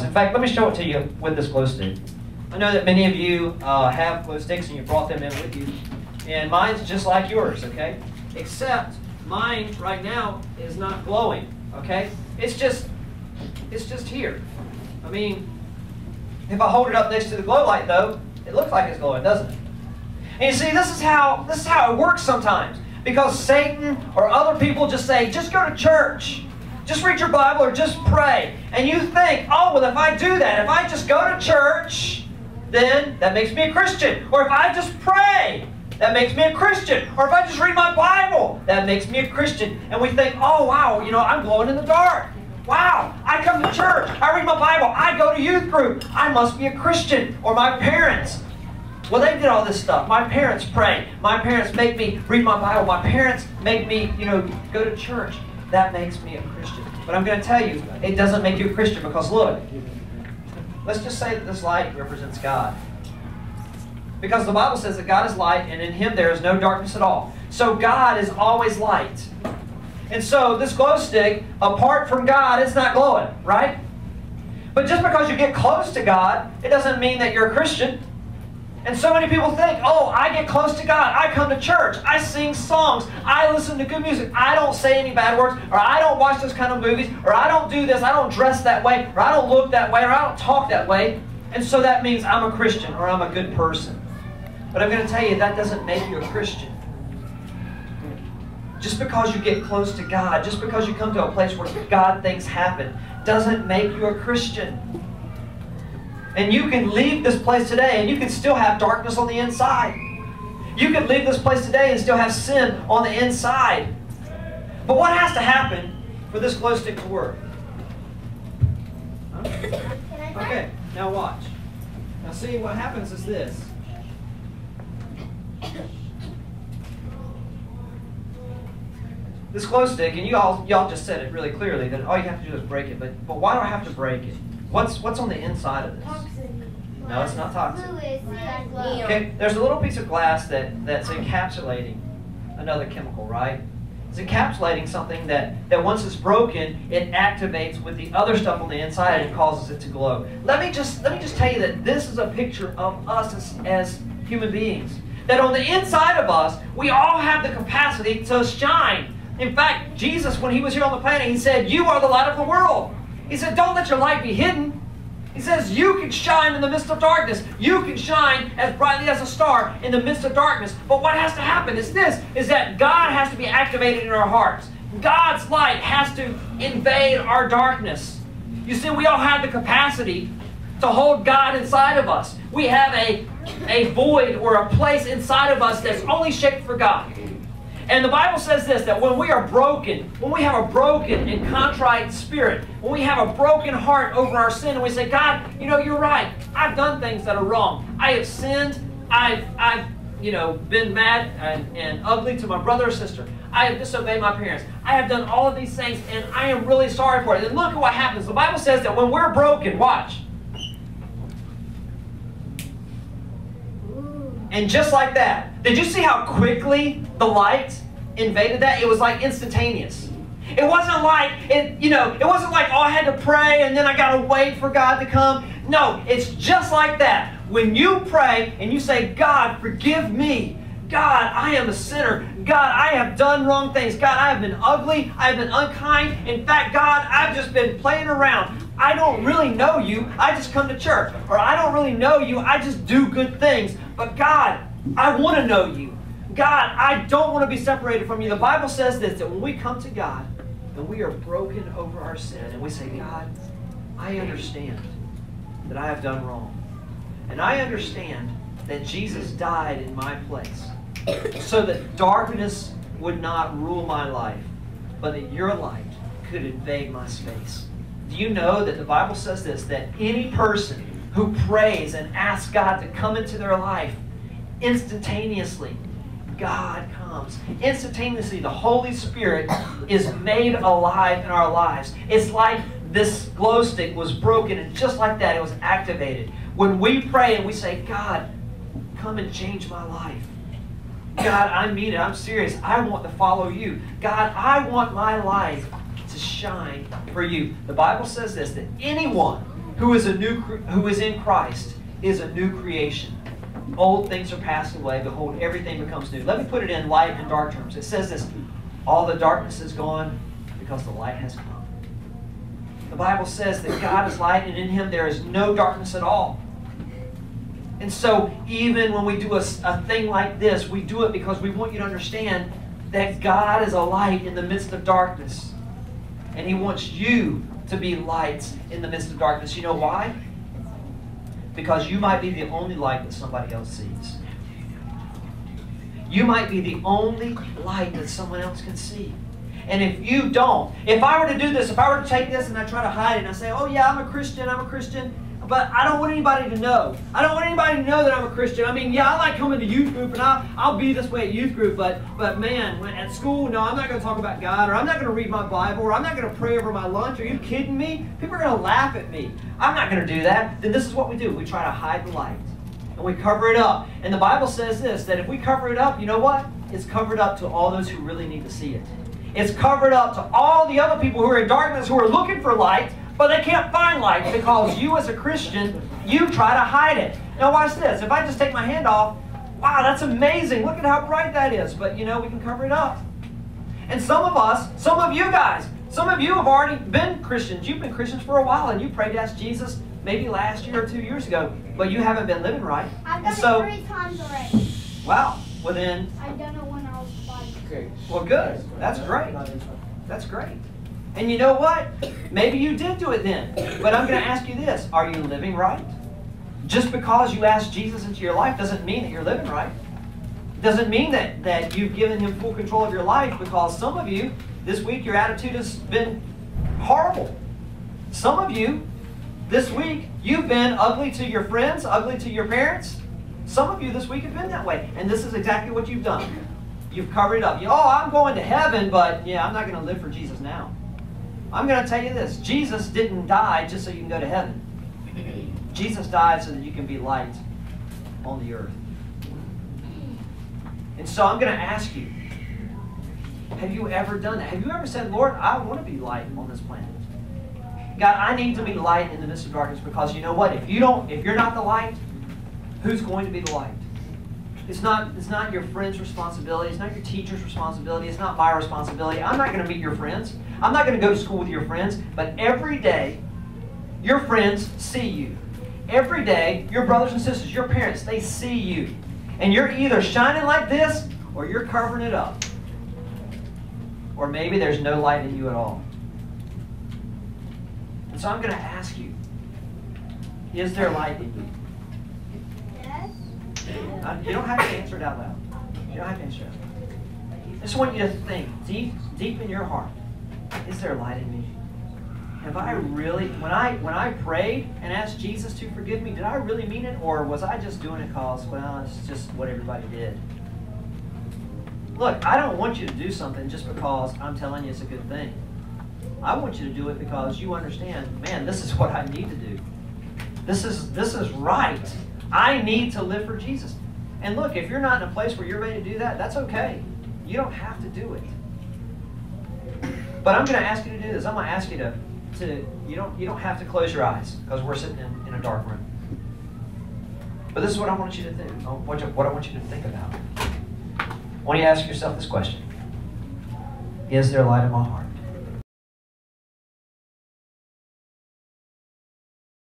In fact, let me show it to you with this glow stick. I know that many of you uh, have glow sticks and you brought them in with you. And mine's just like yours, okay? Except mine right now is not glowing, okay? It's just, it's just here. I mean, if I hold it up next to the glow light though, it looks like it's glowing, doesn't it? And you see, this is how this is how it works sometimes. Because Satan or other people just say, just go to church. Just read your Bible or just pray. And you think, oh, well, if I do that, if I just go to church, then that makes me a Christian. Or if I just pray, that makes me a Christian. Or if I just read my Bible, that makes me a Christian. And we think, oh, wow, you know, I'm glowing in the dark. Wow, I come to church. I read my Bible. I go to youth group. I must be a Christian. Or my parents. Well, they did all this stuff. My parents pray. My parents make me read my Bible. My parents make me, you know, go to church. That makes me a Christian. But I'm going to tell you, it doesn't make you a Christian because look, let's just say that this light represents God. Because the Bible says that God is light and in Him there is no darkness at all. So God is always light. And so this glow stick, apart from God, it's not glowing, right? But just because you get close to God, it doesn't mean that you're a Christian. And so many people think, oh, I get close to God. I come to church. I sing songs. I listen to good music. I don't say any bad words, or I don't watch those kind of movies, or I don't do this. I don't dress that way, or I don't look that way, or I don't talk that way. And so that means I'm a Christian, or I'm a good person. But I'm going to tell you, that doesn't make you a Christian. Just because you get close to God, just because you come to a place where God things happen, doesn't make you a Christian. And you can leave this place today and you can still have darkness on the inside. You can leave this place today and still have sin on the inside. But what has to happen for this glow stick to work? Okay, now watch. Now see, what happens is this. This glow stick, and you all y'all just said it really clearly that all you have to do is break it. But but why do I have to break it? What's what's on the inside of this? No, it's not toxic. Okay, there's a little piece of glass that, that's encapsulating another chemical, right? It's encapsulating something that, that once it's broken, it activates with the other stuff on the inside and causes it to glow. Let me just let me just tell you that this is a picture of us as, as human beings. That on the inside of us, we all have the capacity to shine. In fact, Jesus, when he was here on the planet, he said, You are the light of the world. He said, Don't let your light be hidden. He says, You can shine in the midst of darkness. You can shine as brightly as a star in the midst of darkness. But what has to happen is this is that God has to be activated in our hearts. God's light has to invade our darkness. You see, we all have the capacity to hold God inside of us. We have a, a void or a place inside of us that's only shaped for God. And the Bible says this that when we are broken, when we have a broken and contrite spirit, when we have a broken heart over our sin, and we say, God, you know, you're right. I've done things that are wrong. I have sinned. I've, I've you know, been mad and, and ugly to my brother or sister. I have disobeyed my parents. I have done all of these things, and I am really sorry for it. And look at what happens. The Bible says that when we're broken, watch. And just like that, did you see how quickly the light invaded that? It was like instantaneous. It wasn't like it, you know, it wasn't like, oh, I had to pray and then I gotta wait for God to come. No, it's just like that. When you pray and you say, God, forgive me. God, I am a sinner. God, I have done wrong things. God, I have been ugly. I have been unkind. In fact, God, I've just been playing around. I don't really know you. I just come to church. Or I don't really know you. I just do good things. But God, I want to know you. God, I don't want to be separated from you. The Bible says this that when we come to God and we are broken over our sin and we say, God, I understand that I have done wrong. And I understand that Jesus died in my place so that darkness would not rule my life, but that your light could invade my space. Do you know that the Bible says this that any person who prays and asks God to come into their life instantaneously, God comes. Instantaneously, the Holy Spirit is made alive in our lives. It's like this glow stick was broken, and just like that, it was activated. When we pray and we say, God, come and change my life. God, I mean it. I'm serious. I want to follow you. God, I want my life to shine for you. The Bible says this that anyone who is a new who is in Christ is a new creation. Old things are passed away. Behold, everything becomes new. Let me put it in light and dark terms. It says this all the darkness is gone because the light has come. The Bible says that God is light, and in Him there is no darkness at all. And so, even when we do a, a thing like this, we do it because we want you to understand that God is a light in the midst of darkness. And He wants you to be lights in the midst of darkness. You know why? Because you might be the only light that somebody else sees. You might be the only light that someone else can see. And if you don't, if I were to do this, if I were to take this and I try to hide it and I say, oh yeah, I'm a Christian, I'm a Christian, but I don't want anybody to know. I don't want anybody to know that I'm a Christian. I mean, yeah, I like coming to youth group and I'll, I'll be this way at youth group, but, but man, when, at school, no, I'm not going to talk about God or I'm not going to read my Bible or I'm not going to pray over my lunch. Are you kidding me? People are going to laugh at me. I'm not going to do that. Then this is what we do. We try to hide the light and we cover it up. And the Bible says this, that if we cover it up, you know what? It's covered up to all those who really need to see it. It's covered up to all the other people who are in darkness who are looking for light, but they can't find light because you as a Christian, you try to hide it. Now watch this. If I just take my hand off, wow, that's amazing. Look at how bright that is. But you know, we can cover it up. And some of us, some of you guys, some of you have already been Christians. You've been Christians for a while and you prayed to ask Jesus maybe last year or two years ago, but you haven't been living right. I've done so, it three times already. Wow. Well then. I've done it when I was five. Okay. Well, good. That's great. That's great. And you know what? Maybe you did do it then. But I'm going to ask you this Are you living right? Just because you asked Jesus into your life doesn't mean that you're living right. Doesn't mean that, that you've given him full control of your life because some of you, this week, your attitude has been horrible. Some of you, this week, you've been ugly to your friends, ugly to your parents. Some of you this week have been that way. And this is exactly what you've done. You've covered it up. You, oh, I'm going to heaven, but yeah, I'm not going to live for Jesus now. I'm going to tell you this Jesus didn't die just so you can go to heaven. Jesus died so that you can be light on the earth. And so I'm going to ask you have you ever done that? Have you ever said, Lord, I want to be light on this planet? God, I need to be light in the midst of darkness because you know what? If you don't, if you're not the light, who's going to be the light? It's not, it's not your friend's responsibility. It's not your teacher's responsibility. It's not my responsibility. I'm not going to meet your friends. I'm not going to go to school with your friends. But every day, your friends see you. Every day, your brothers and sisters, your parents, they see you. And you're either shining like this or you're covering it up. Or maybe there's no light in you at all. And so I'm going to ask you is there light in you? Uh, you don't have to answer it out loud. You don't have to answer it. I just want you to think deep, deep in your heart. Is there light in me? Have I really, when I when I prayed and asked Jesus to forgive me, did I really mean it, or was I just doing it because, well, it's just what everybody did? Look, I don't want you to do something just because I'm telling you it's a good thing. I want you to do it because you understand, man, this is what I need to do. This is this is right. I need to live for Jesus. And look, if you're not in a place where you're ready to do that, that's okay. You don't have to do it. But I'm going to ask you to do this. I'm going to ask you to, to you don't you don't have to close your eyes because we're sitting in, in a dark room. But this is what I want you to think. Uh, what, what I want you to think about. I want you to ask yourself this question: Is there light in my heart?